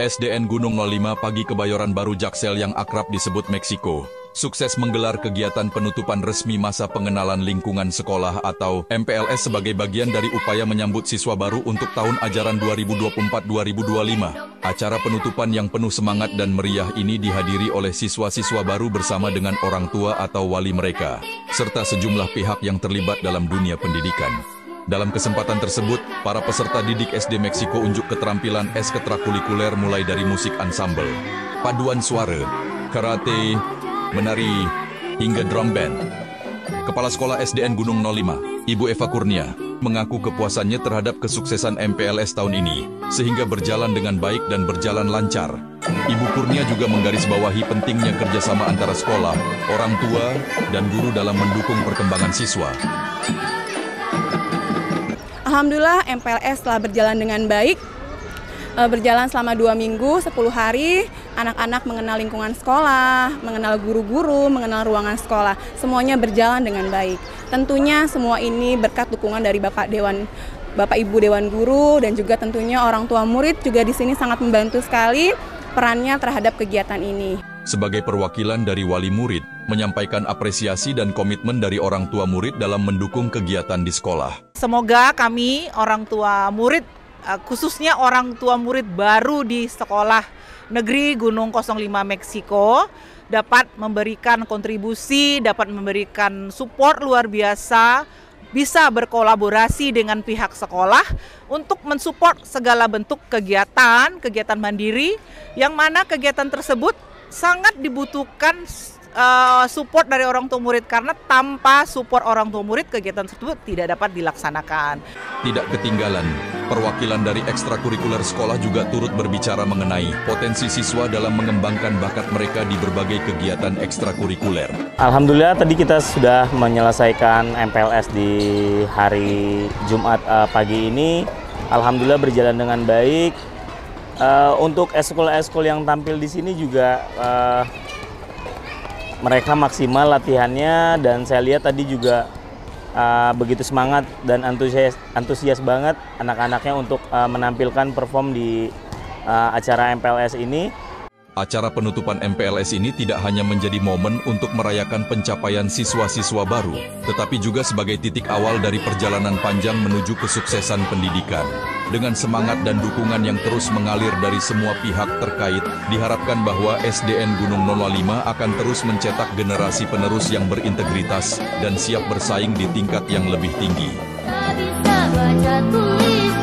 SDN Gunung 05 Pagi Kebayoran Baru Jaksel yang akrab disebut Meksiko, sukses menggelar kegiatan penutupan resmi masa pengenalan lingkungan sekolah atau MPLS sebagai bagian dari upaya menyambut siswa baru untuk tahun ajaran 2024-2025. Acara penutupan yang penuh semangat dan meriah ini dihadiri oleh siswa-siswa baru bersama dengan orang tua atau wali mereka, serta sejumlah pihak yang terlibat dalam dunia pendidikan. Dalam kesempatan tersebut, para peserta didik SD Meksiko unjuk keterampilan ekstrakurikuler mulai dari musik ansambel, paduan suara, karate, menari, hingga drum band. Kepala Sekolah SDN Gunung 05, Ibu Eva Kurnia, mengaku kepuasannya terhadap kesuksesan MPLS tahun ini, sehingga berjalan dengan baik dan berjalan lancar. Ibu Kurnia juga menggarisbawahi pentingnya kerjasama antara sekolah, orang tua, dan guru dalam mendukung perkembangan siswa. Alhamdulillah MPLS telah berjalan dengan baik. E, berjalan selama dua minggu, 10 hari, anak-anak mengenal lingkungan sekolah, mengenal guru-guru, mengenal ruangan sekolah. Semuanya berjalan dengan baik. Tentunya semua ini berkat dukungan dari Bapak Dewan Bapak Ibu Dewan Guru dan juga tentunya orang tua murid juga di sini sangat membantu sekali perannya terhadap kegiatan ini. Sebagai perwakilan dari wali murid, menyampaikan apresiasi dan komitmen dari orang tua murid dalam mendukung kegiatan di sekolah. Semoga kami orang tua murid eh, khususnya orang tua murid baru di sekolah negeri Gunung 05 Meksiko dapat memberikan kontribusi, dapat memberikan support luar biasa, bisa berkolaborasi dengan pihak sekolah untuk mensupport segala bentuk kegiatan, kegiatan mandiri yang mana kegiatan tersebut sangat dibutuhkan uh, support dari orang tua murid karena tanpa support orang tua murid kegiatan tersebut tidak dapat dilaksanakan. Tidak ketinggalan, perwakilan dari ekstrakurikuler sekolah juga turut berbicara mengenai potensi siswa dalam mengembangkan bakat mereka di berbagai kegiatan ekstrakurikuler. Alhamdulillah tadi kita sudah menyelesaikan MPLS di hari Jumat uh, pagi ini. Alhamdulillah berjalan dengan baik. Uh, untuk eskul-eskul yang tampil di sini juga uh, mereka maksimal latihannya dan saya lihat tadi juga uh, begitu semangat dan antusias antusias banget anak-anaknya untuk uh, menampilkan perform di uh, acara MPLS ini Acara penutupan MPLS ini tidak hanya menjadi momen untuk merayakan pencapaian siswa-siswa baru, tetapi juga sebagai titik awal dari perjalanan panjang menuju kesuksesan pendidikan. Dengan semangat dan dukungan yang terus mengalir dari semua pihak terkait, diharapkan bahwa SDN Gunung 05 akan terus mencetak generasi penerus yang berintegritas dan siap bersaing di tingkat yang lebih tinggi. Tak bisa baca tulis,